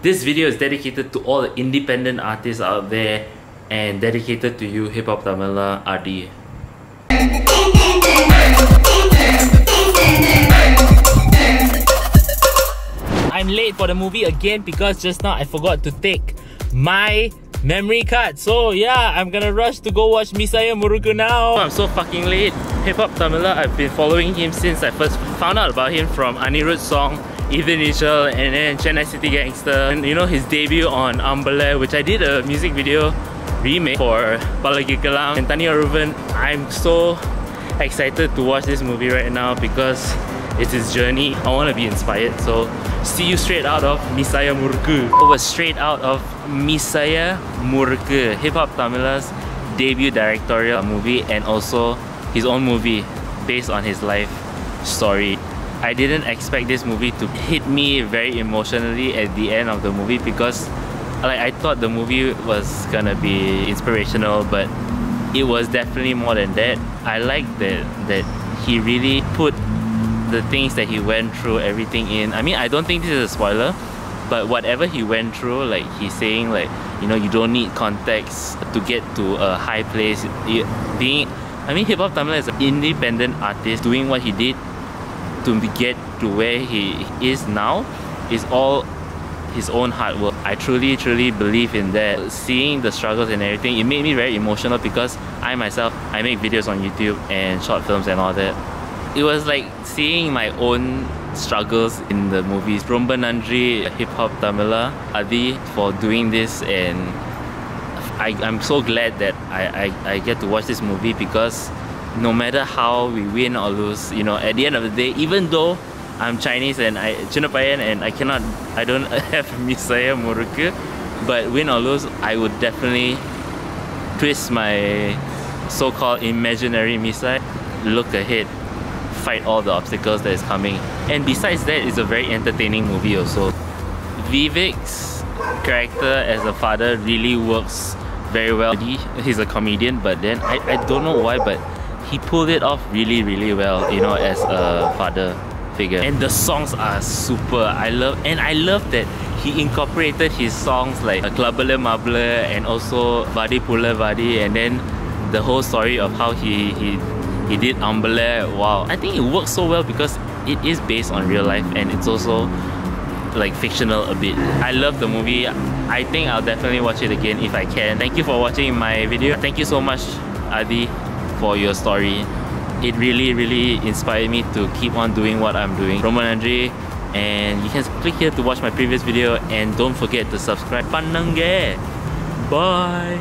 This video is dedicated to all the independent artists out there and dedicated to you Hip Hop Tamizha Adhi. I'm late for the movie again because just now I forgot to take my memory card. So yeah, I'm gonna rush to go watch Meesaya Murukku now. Oh, I'm so fucking late. Hip Hop Tamizha, I've been following him since I first found out about him from Anirudh's song Ethir Neechal and then Chennai City Gangster and you know his debut on Aambala which I did a music video remake for Pazhagikalam and Thani Oruvan. I'm so excited to watch this movie right now because it's his journey. I want to be inspired. So see you straight out of Meesaya Murukku. Over straight out of Meesaya Murukku, Hip Hop Tamizha's debut directorial movie and also his own movie based on his life story. I didn't expect this movie to hit me very emotionally at the end of the movie because like I thought the movie was gonna be inspirational but it was definitely more than that. I like that that he really put the things that he went through, everything in. I mean, I don't think this is a spoiler, but whatever he went through, like he's saying, like you know, you don't need context to get to a high place. being, I mean, Hip Hop Tamizha is an independent artist doing what he did to get to where he is now is all his own hard work. I truly, truly believe in that. Seeing the struggles and everything, it made me very emotional because I myself, I make videos on YouTube and short films and all that it was like seeing my own struggles in the movies. Romba Nandri, Hip Hop Tamizha, Adhi for doing this and I, I'm so glad that I, I, I get to watch this movie because no matter how we win or lose, you know, at the end of the day, even though I'm Chinese and I Chinepaiyen and I cannot I don't have Meesaya Murukku, but win or lose, I would definitely twist my so-called imaginary Misai, look ahead fight all the obstacles that is coming. And besides that, it's a very entertaining movie also. Vivek's character as a father really works very well. He, he's a comedian, but then I, I don't know why, but he pulled it off really, really well, you know, as a father figure. And the songs are super. I love, and I love that he incorporated his songs like uh, Club Le Mabbu Le and also Vaadi Pulla Vaadi, and then the whole story of how he, he he did Aambala. Wow. I think it works so well because it is based on real life and it's also like fictional a bit. I love the movie. I think I'll definitely watch it again if I can. Thank you for watching my video. Thank you so much Adhi for your story. It really really inspired me to keep on doing what I'm doing. Romba Nandri and you can click here to watch my previous video and don't forget to subscribe. Panangge! Bye!